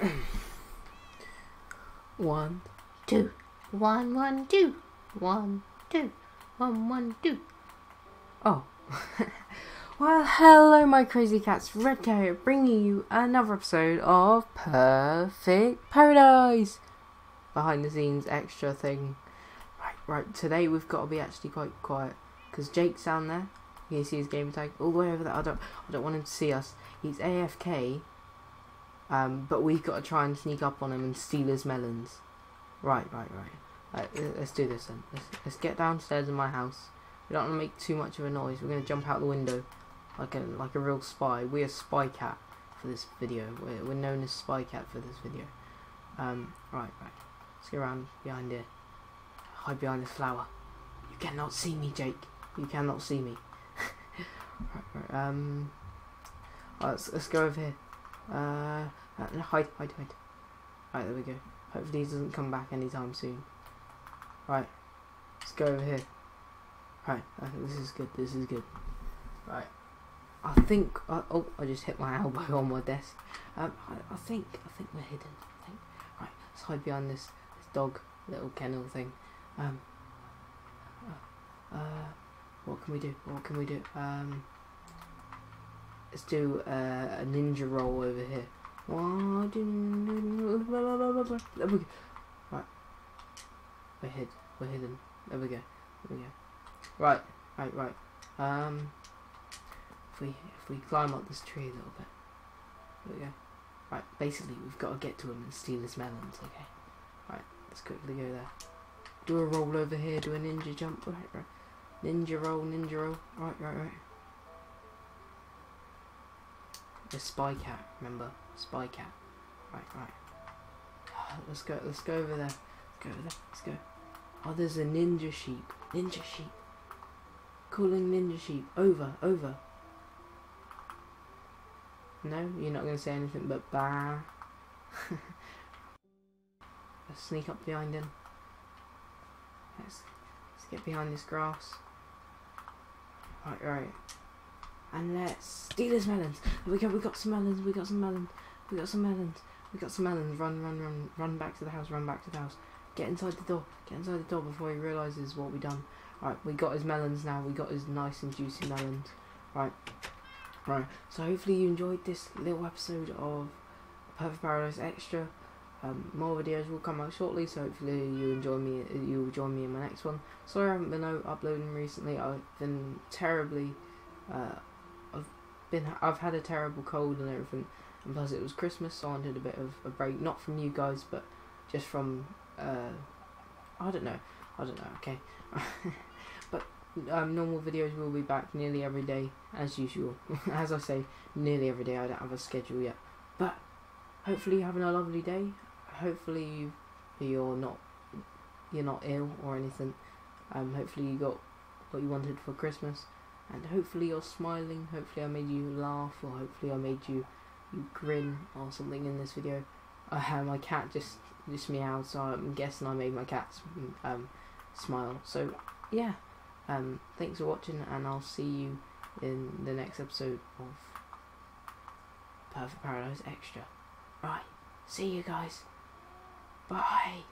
one, two, one, one, two, one, two, one, one, two. Oh. well, hello, my crazy cats. Red Terrier bringing you another episode of Purrfect Paradise. Behind the scenes extra thing. Right, right. Today we've got to be actually quite quiet because Jake's down there. You see his game tag all the way over there. I don't, I don't want him to see us. He's AFK um, but we've got to try and sneak up on him and steal his melons. Right, right, right. right let's do this then. Let's, let's get downstairs in my house. We don't want to make too much of a noise. We're going to jump out the window like a like a real spy. We're Spy Cat for this video. We're, we're known as Spy Cat for this video. Um, right, right. Let's go around behind here. Hide behind this flower. You cannot see me, Jake. You cannot see me. right, right. Um. Right, let's, let's go over here. Uh, uh, hide, hide, hide. Right, there we go. Hopefully he doesn't come back anytime soon. Right, let's go over here. Right, I think this is good, this is good. Right, I think, uh, oh, I just hit my elbow on my desk. Um, I, I think, I think we're hidden, I think. Right, let's hide behind this, this dog little kennel thing. Um, uh, uh, what can we do, what can we do? Um, let's do uh, a ninja roll over here. Right. We're hid. We're hidden. There we go. There we go. Right. Right. Right. Um. If we if we climb up this tree a little bit. There we go. Right. Basically, we've got to get to him and steal his melons. Okay. Right. Let's quickly go there. Do a roll over here. Do a ninja jump. Right. Right. Ninja roll. Ninja roll. Right. Right. Right. The spy cat, remember? Spy cat. Right, right. Let's go, let's go over there. Let's go over there. Let's go. Oh, there's a ninja sheep. Ninja sheep. Calling ninja sheep. Over, over. No, you're not going to say anything but bah. let's sneak up behind him. Let's, let's get behind this grass. Right, right. And let's steal his melons. We got, we got some melons. We got some melons. We got some melons. We got some melons. Run, run, run, run back to the house. Run back to the house. Get inside the door. Get inside the door before he realizes what we've done. Right, we got his melons now. We got his nice and juicy melons. Right, right. So hopefully you enjoyed this little episode of Purrfect Paradise Extra. Um, more videos will come out shortly, so hopefully you enjoy me. You will join me in my next one. Sorry I haven't been uploading recently. I've been terribly. Uh, been I've had a terrible cold and everything, and plus it was Christmas, so I wanted a bit of a break, not from you guys, but just from uh, I don't know, I don't know. Okay, but um, normal videos will be back nearly every day as usual. as I say, nearly every day. I don't have a schedule yet, but hopefully you're having a lovely day. Hopefully you're not you're not ill or anything. Um, hopefully you got what you wanted for Christmas and hopefully you're smiling hopefully I made you laugh or hopefully I made you you grin or something in this video. Uh, my cat just just meowed so I'm guessing I made my cat um, smile. So yeah um, thanks for watching and I'll see you in the next episode of Purrfect Paradise Extra. Right see you guys. Bye